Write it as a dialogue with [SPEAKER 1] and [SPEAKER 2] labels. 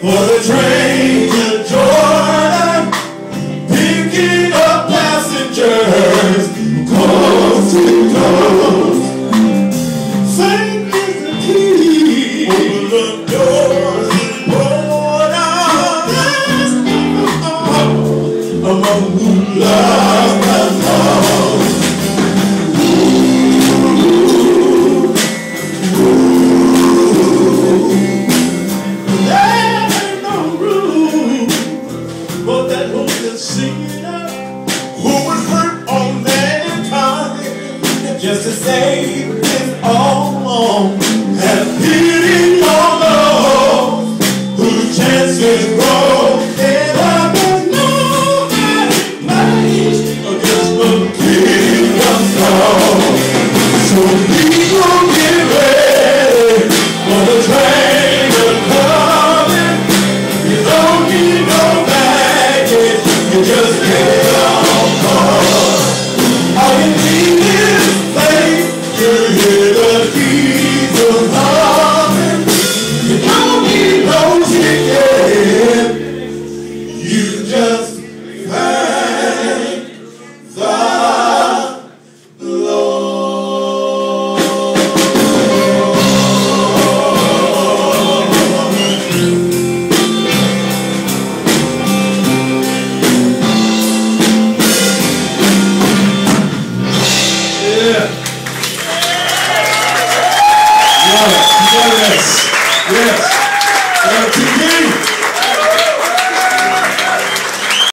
[SPEAKER 1] for the train. consider who would hurt all mankind? Just to save いや、非常です。Yes.